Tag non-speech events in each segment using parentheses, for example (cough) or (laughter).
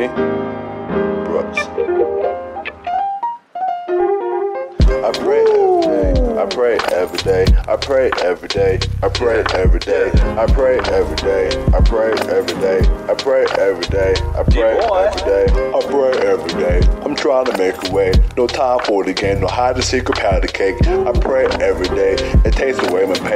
G. Brooks. I pray every day. I pray every day. I pray every day. I pray every day. I pray every day. I pray every day. I pray every day. I pray every day. I pray every day. I'm trying to make a way. No time for the game. No hide seek or powder cake. I pray every day. It takes away my pain.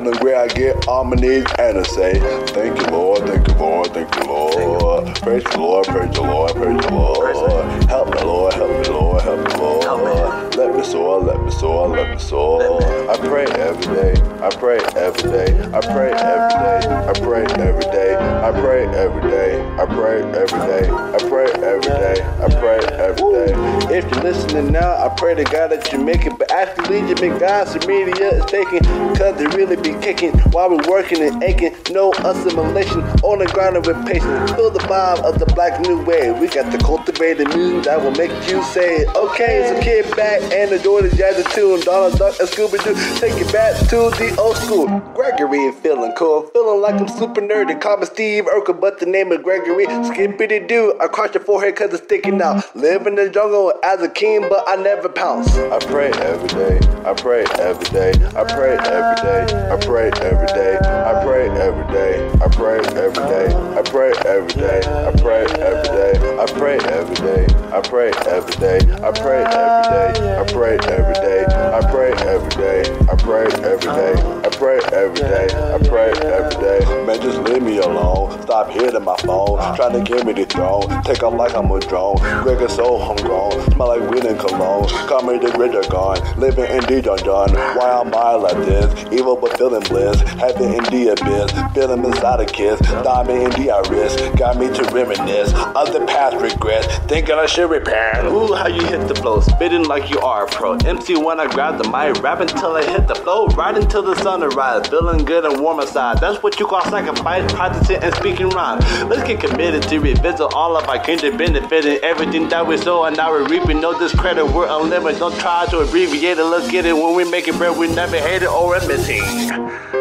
Feeling great, I get on my knees and I say, Thank you, Lord. Thank you, Lord. Thank you, Lord. Praise the Lord. Praise the Lord. Praise the Lord. Help me, Lord. Help me, Lord. Help me, Lord. Let me soar. Let me soar. Let me soar. I pray every day. I pray every day. I pray every day. I pray every day. I pray every day. I pray every day. I pray every day. I pray every day. If you're listening now, I pray to God that you make it. But actually, you been God's media is taking. Cause they really be kicking while we're working and aching. No assimilation on the ground with patience. Feel the vibe of the black new wave. We got the cultivated music that will make you say, okay, so kid back and enjoy the jazz tune. Donald Duck and Scooby Doo. Take it back to the old school. Gregory feeling cool. Feeling like I'm super nerdy. Call me Steve Urkel, but the name is Gregory. Skippity doo. I cross your forehead cause it's sticking out. Live in the jungle as a king, but I never pounce. I pray every day. I pray every day. I pray every day. I pray every day. I pray every day. I pray every day. I pray every day. I pray every day. I pray every day. I pray every day. I pray every day. I pray every day. I pray every day. I pray every day. I pray every day. I pray every day. Man, just leave me alone. Stop hitting my phone. Trying to give me the throne. Take off like I'm a drone. Greg is so homegrown. Smell like weed and cologne. Call me the grid gone. Living in D John John. Why am I like this? Evil but feeling bliss. Heaven in the abyss. Feeling inside a kiss. Diamond in the iris. Got me to reminisce of the past regrets. Thinking I should repent. Ooh, how you hit the flow, spitting like you are a pro. MC when I grab the mic, rap until I hit the flow, right until the sun arise, feeling good and warm inside. That's what you call sacrifice, practicing and speaking rhyme. Let's get committed to revisit all of our kindred benefiting everything that we sow and now we're reaping. No discredit, we're unlimited. Don't try to abbreviate it. Let's get it when we making bread. We never hate it or admitting.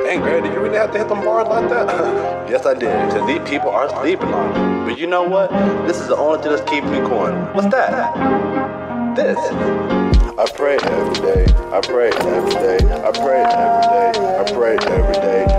Dang, Greg, did you really have to hit them bars like that? (laughs) Yes, I did. Because these people are sleeping on me. But you know what? This is the only thing that's keeping me going. What's that? This. I pray every day. I pray every day. I pray every day. I pray every day.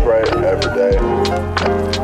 every day.